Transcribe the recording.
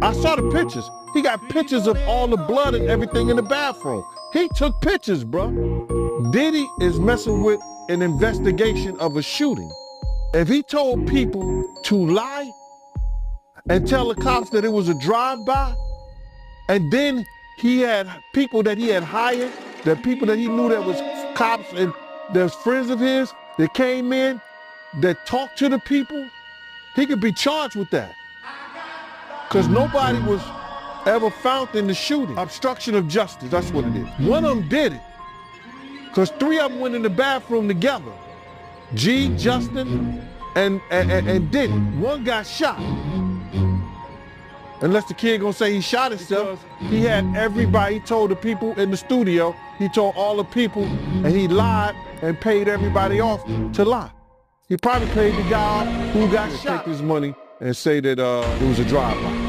I saw the pictures. He got pictures of all the blood and everything in the bathroom. He took pictures, bro. Diddy is messing with an investigation of a shooting. If he told people to lie and tell the cops that it was a drive-by, and then he had people that he had hired, that people that he knew that was cops and there's friends of his that came in that talked to the people, he could be charged with that. Because nobody was ever found in the shooting. Obstruction of justice, that's what it is. One of them did it. Because three of them went in the bathroom together. G, Justin, and, and, and, and Diddy. One got shot. Unless the kid gonna say he shot himself, he had everybody, he told the people in the studio, he told all the people, and he lied and paid everybody off to lie. He probably paid the guy who got shot. Take his money and say that uh, it was a drive-by.